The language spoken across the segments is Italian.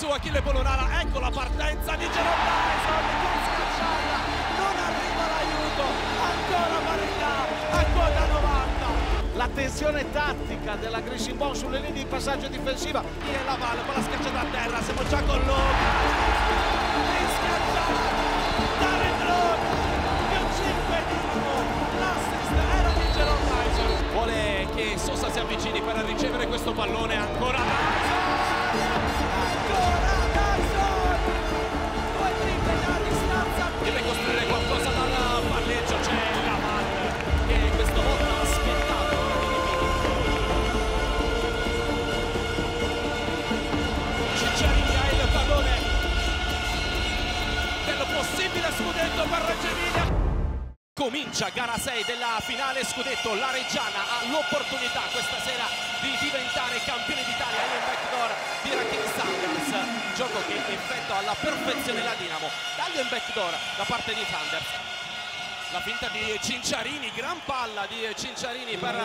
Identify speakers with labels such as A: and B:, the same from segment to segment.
A: su Achille Polonara. Ecco la partenza. Di Jerome Dyson con schiacciata non arriva l'aiuto. Ancora parità a quota 90
B: l'attenzione tattica della Grissibon sulle linee di passaggio difensiva.
A: E la Valle con la schiacciata a terra. Siamo già con Logan schiacciata. Darren Logan più 5 Dinamo l'assist era di Jerome Dyson vuole che Sosa si avvicini per ricevere questo pallone ancora. Dyson Comincia gara 6 della finale scudetto, la Reggiana ha l'opportunità questa sera di diventare campione d'Italia in backdoor di Rakim Sanders, gioco che effettua alla perfezione la Dinamo, taglio in backdoor da parte di Sanders. La finta di Cinciarini, gran palla di Cinciarini per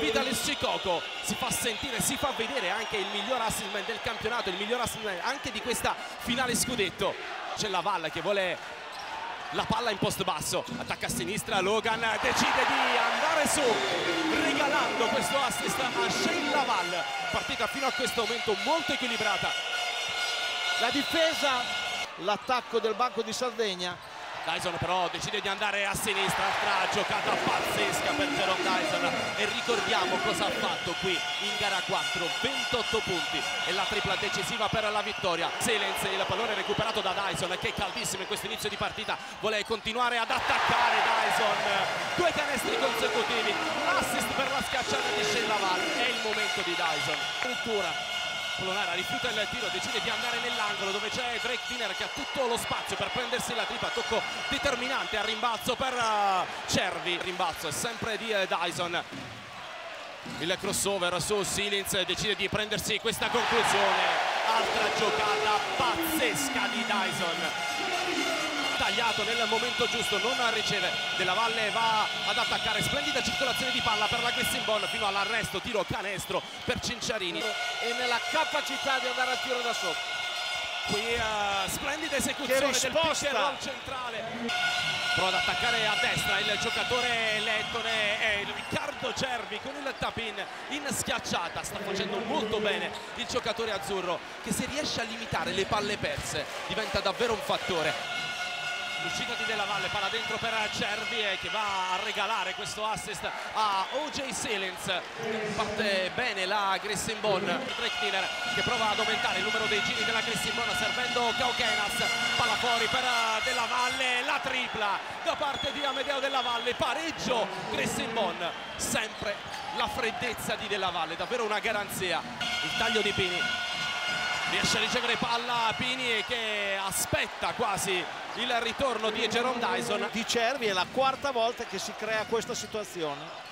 A: Vitalis Cicoco, si fa sentire, si fa vedere anche il miglior assist del campionato, il miglior assist anche di questa finale scudetto. C'è la Valle che vuole la palla in post basso, attacca a sinistra, Logan decide di andare su, regalando questo assist a Shane Laval, partita fino a questo momento molto equilibrata.
B: la difesa l'attacco del banco di Sardegna
A: Dyson però decide di andare a sinistra, altra giocata pazzesca per Jerome Dyson. E ricordiamo cosa ha fatto qui in gara 4, 28 punti e la tripla decisiva per la vittoria. Silence, il pallone recuperato da Dyson che è caldissimo in questo inizio di partita, vuole continuare ad attaccare Dyson, due canestri consecutivi, l'assist per la schiacciata di Shane Laval, è il momento di Dyson. Polonara rifiuta il tiro, decide di andare nell'angolo dove c'è Drake Tiner che ha tutto lo spazio per prendersi la tripla, tocco determinante al rimbalzo per uh, Cervi, rimbalzo sempre di uh, Dyson. Il crossover su Silins decide di prendersi questa conclusione, altra giocata pazzesca di Dyson tagliato nel momento giusto, non riceve. Della Valle va ad attaccare, splendida circolazione di palla per la Gressimbon fino all'arresto, tiro canestro per Cinciarini.
B: E nella capacità di andare a tiro da sotto
A: qui uh, splendida esecuzione del pick and centrale. Prova ad attaccare a destra il giocatore Lettone è Riccardo Cervi con il tap in in schiacciata. Sta facendo molto bene il giocatore azzurro che se riesce a limitare le palle perse diventa davvero un fattore l'uscita di Della Valle, palla dentro per Cervi e che va a regalare questo assist a OJ Silens parte bene la Grissimbon Drake Tiller che prova ad aumentare il numero dei giri della Grissimbon servendo Cauchenas palla fuori per Della Valle la tripla da parte di Amedeo Della Valle. Pareggio Grissimbon sempre la freddezza di Della Valle davvero una garanzia. Il taglio di Pini riesce a ricevere palla Pini che aspetta quasi il ritorno di Jerome Dyson.
B: Di Cervi è la quarta volta che si crea questa situazione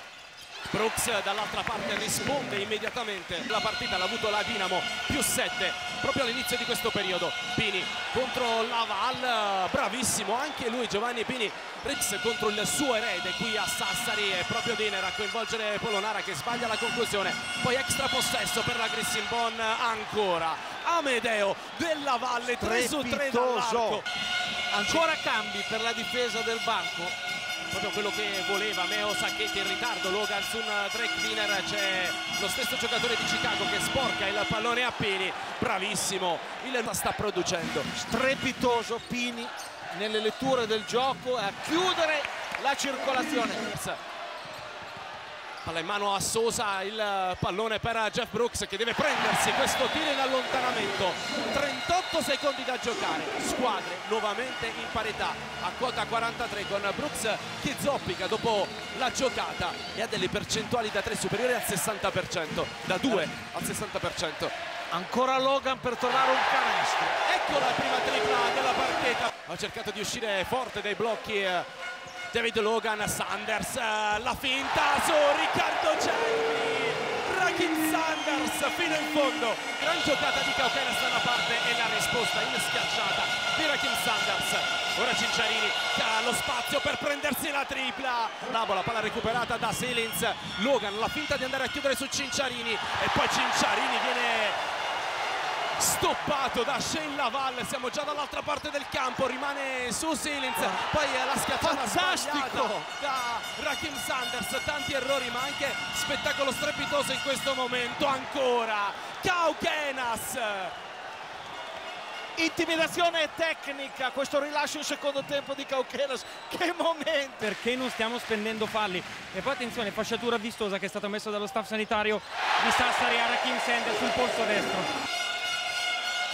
A: Brooks dall'altra parte risponde immediatamente. La partita l'ha avuto la Dinamo più 7 proprio all'inizio di questo periodo. Pini contro Laval bravissimo anche lui Giovanni Pini. Rix contro il suo erede qui a Sassari e proprio Diner a coinvolgere Polonara che sbaglia la conclusione. Poi extra possesso per la Grissimbon ancora. Amedeo della Valle 3 su 3 dall'arco.
B: Ancora cambi per la difesa del banco
A: proprio quello che voleva Meo Sacchetti in ritardo Logan Sun Drake Wiener c'è lo stesso giocatore di Chicago che sporca il pallone a Pini bravissimo il sta producendo.
B: Strepitoso Pini nelle letture del gioco a chiudere la circolazione
A: Palla in mano a Sosa, il pallone per Jeff Brooks che deve prendersi questo tiro in allontanamento. 38 secondi da giocare, squadre nuovamente in parità a quota 43 con Brooks che zoppica dopo la giocata e ha delle percentuali da 3 superiori al 60%, da 2 al 60%.
B: Ancora Logan per trovare un canestro.
A: Ecco la prima tripla della partita. Ha cercato di uscire forte dai blocchi David Logan, Sanders, la finta su Riccardo Cervi, Rakim Sanders fino in fondo, gran giocata di Cauchenas da una parte e la risposta in schiacciata di Rakim Sanders. Ora Cinciarini ha lo spazio per prendersi la tripla, Nabo la palla recuperata da Selins, Logan la finta di andare a chiudere su Cinciarini. E poi Cinciarini viene stoppato da Shane Laval. Siamo già dall'altra parte del campo rimane su Silins poi la schiacciata
B: Fantastico!
A: da Rakim Sanders. Tanti errori ma anche spettacolo strepitoso in questo momento ancora. Kaukenas
B: intimidazione tecnica questo rilascio in secondo tempo di Caucheras che momento!
C: Perché non stiamo spendendo falli? E poi attenzione fasciatura vistosa che è stata messa dallo staff sanitario di Sassari a Rakim Sender sul polso destro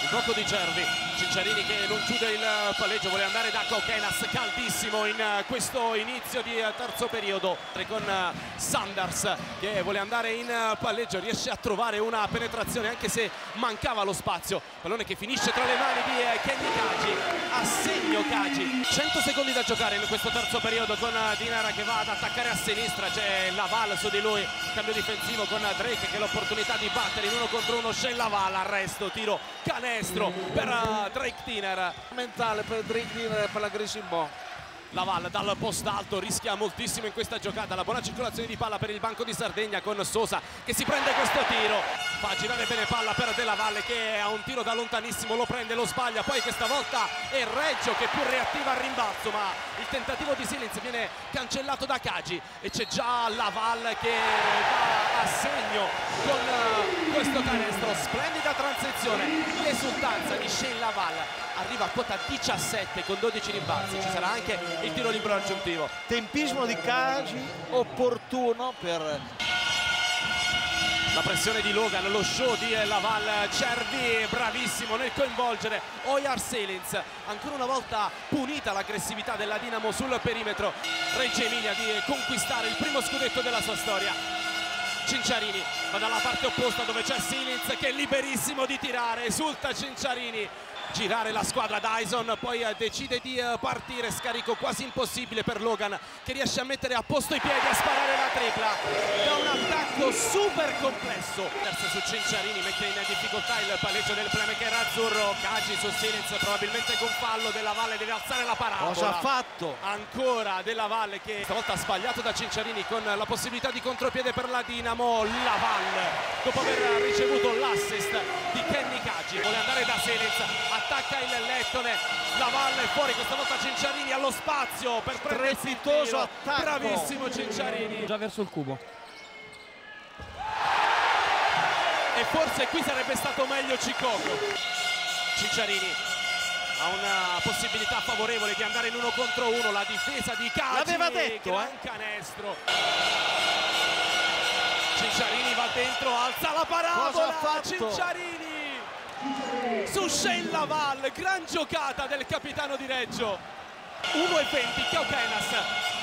A: il blocco di Cervi. Cicciarini che non chiude il palleggio vuole andare da Cochenas caldissimo in questo inizio di terzo periodo con Sanders che vuole andare in palleggio riesce a trovare una penetrazione anche se mancava lo spazio. Pallone che finisce tra le mani di Kenny Kaji a segno Kaji 100 secondi da giocare in questo terzo periodo con Dinara che va ad attaccare a sinistra. C'è Laval su di lui. Cambio difensivo con Drake che l'opportunità di battere in uno contro uno. C'è Laval arresto tiro canestro canestro per uh, Drake Tiner
B: mentale per Drake Tiner e per la Grisimbo
A: Laval dal post alto rischia moltissimo in questa giocata. La buona circolazione di palla per il banco di Sardegna con Sosa che si prende questo tiro. Fa girare bene palla per Della Valle che ha un tiro da lontanissimo lo prende, lo sbaglia. Poi questa volta è Reggio che più reattiva al rimbalzo ma il tentativo di Silenzio viene cancellato da Cagi. E c'è già Laval che va segno con uh, questo canestro. Splendida transizione. L'esultanza di Shane Laval. Arriva a quota 17 con 12 rimbalzi. Ci sarà anche il tiro libero aggiuntivo.
B: Tempismo di Cagi opportuno per
A: la pressione di Logan, lo show di Laval Cervi, bravissimo nel coinvolgere Oyar Selins, ancora una volta punita l'aggressività della Dinamo sul perimetro, Reggio Emilia di conquistare il primo scudetto della sua storia. Cinciarini va dalla parte opposta dove c'è Silins che è liberissimo di tirare, esulta Cinciarini girare la squadra Dyson poi eh, decide di eh, partire scarico quasi impossibile per Logan che riesce a mettere a posto i piedi a sparare la tripla. Da un attacco super complesso. Verso su Cinciarini mette in difficoltà il palleggio del playmaker azzurro. Cagi su Silence probabilmente con fallo della Valle deve alzare la parabola.
B: Cosa ha fatto?
A: ancora della Valle che stavolta ha sbagliato da Cinciarini con la possibilità di contropiede per la Dinamo. La Valle dopo aver ricevuto l'assist di Kenny Cagi vuole andare da Silence attacca il Lettone la valle fuori questa volta Cinciarini allo spazio per tiro.
B: attacco.
A: bravissimo Cinciarini.
C: Già verso il cubo.
A: E forse qui sarebbe stato meglio Cicoco Cinciarini ha una possibilità favorevole di andare in uno contro uno la difesa di Cagi
B: l'aveva detto
A: gran
B: eh?
A: canestro. Cinciarini va dentro alza la parabola Cinciarini su Shane Laval, gran giocata del capitano di Reggio. 1,20 Cauchenas,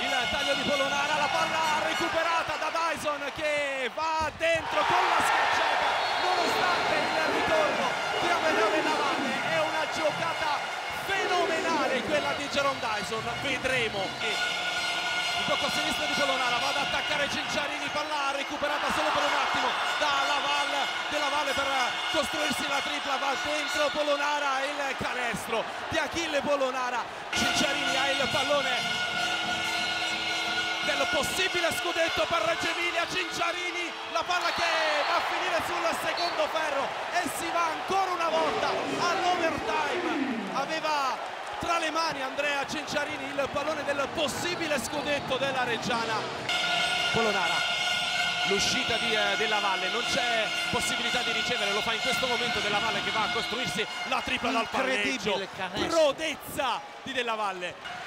A: il taglio di Polonara, la palla recuperata da Dyson che va dentro con la schiacciata, nonostante il ritorno di Amedeo Valle. È una giocata fenomenale quella di Jerome Dyson, vedremo che il blocco a sinistra di Polonara va ad attaccare Cinciarini palla recuperata solo per un attimo dalla Valle della Valle per costruirsi la tripla va dentro Polonara il canestro di Achille Polonara Cinciarini ha il pallone del possibile scudetto per Reggio Emilia. Cinciarini la palla che va a finire sul secondo ferro e si va ancora una volta all'overtime. Aveva tra le mani Andrea Cenciarini il pallone del possibile scudetto della Reggiana. Polonara l'uscita eh, della Valle. Non c'è possibilità di ricevere lo fa in questo momento della Valle che va a costruirsi la tripla dal palleggio. Prodezza di Della Valle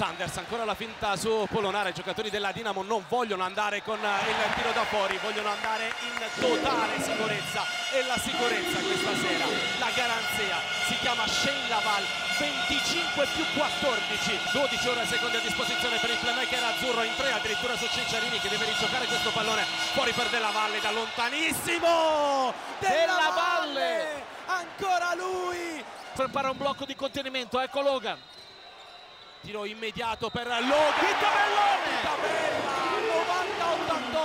A: Sanders ancora la finta su Polonara i giocatori della Dinamo non vogliono andare con il tiro da fuori vogliono andare in totale sicurezza e la sicurezza questa sera la garanzia si chiama Shane Laval 25 più 14 12 ore e secondi a disposizione per il playmaker azzurro in tre addirittura su Cinciarini che deve rigiocare questo pallone fuori per Della Valle da lontanissimo! Della, Della Valle. Valle! Ancora lui!
B: Prepara un blocco di contenimento ecco Logan
A: tiro immediato per Logan.
B: Di Tabellone!
A: Tabella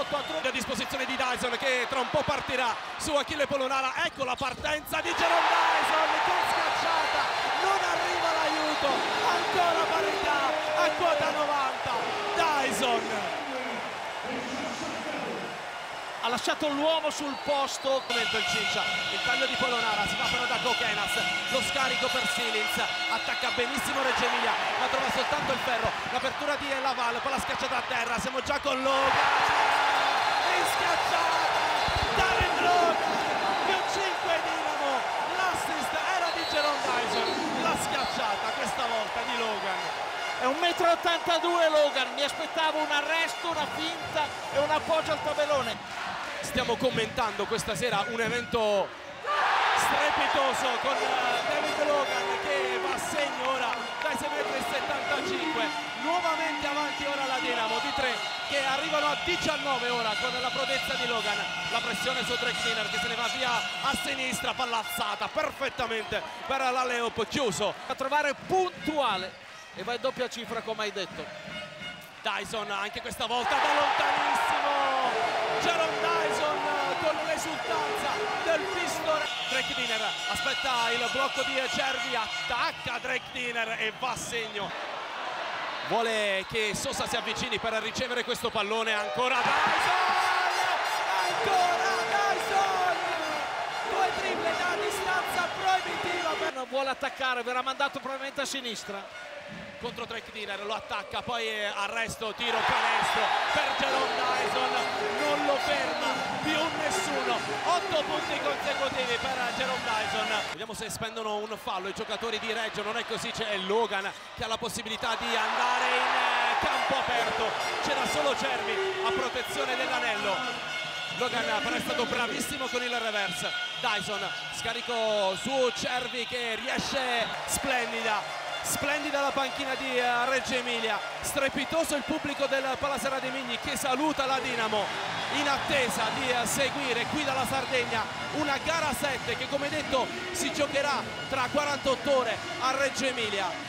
A: 90-88 a disposizione di Dyson che tra un po' partirà su Achille Polonara. Ecco la partenza di Jerome Dyson con schiacciata non arriva l'aiuto. Ancora parità a quota 90 Dyson
B: alla lasciato l'uomo sul posto.
A: Il Cincia, il taglio di Polonara, si va però da Kokenas, lo scarico per Silins, attacca benissimo Reggio Emilia, ma trova soltanto il ferro, l'apertura di Laval, poi la schiacciata a terra, siamo già con Logan, e schiacciata, Darren Logan, più 5 Dinamo, l'assist era di Jerome Dyson, la schiacciata questa volta di Logan.
B: È un metro 82 Logan, mi aspettavo un arresto, una finta e un appoggio al tabellone.
A: Stiamo commentando questa sera un evento strepitoso con eh, David Logan che va a segno ora dai 6 metri e 75 nuovamente avanti ora la Dinamo di 3 che arrivano a 19 ora con la prodezza di Logan. La pressione su Drake Miller che se ne va via a sinistra pallazzata perfettamente per la Leop chiuso.
B: A trovare puntuale e va in doppia cifra come hai detto.
A: Dyson anche questa volta da lontanissimo. Jerome Dyson con l'esultanza del pistone Drake Diner aspetta il blocco di Cervi attacca Drake Diner e va a segno vuole che Sosa si avvicini per ricevere questo pallone ancora Dyson ancora Dyson due triple da distanza proibitiva per...
B: Vuole attaccare, verrà mandato probabilmente a sinistra.
A: Contro Drake Diner lo attacca poi eh, arresto tiro canestro per Jerome Dyson non lo ferma più nessuno. 8 punti consecutivi per Jerome Dyson. Vediamo se spendono un fallo i giocatori di Reggio non è così c'è Logan che ha la possibilità di andare in eh, campo aperto. C'era solo Cervi a protezione dell'anello. Logan però è stato bravissimo con il reverse. Dyson scarico su Cervi che riesce splendida splendida la panchina di eh, Reggio Emilia. Strepitoso il pubblico del Palasera dei Migni che saluta la Dinamo in attesa di eh, seguire qui dalla Sardegna una gara 7 che come detto si giocherà tra 48 ore a Reggio Emilia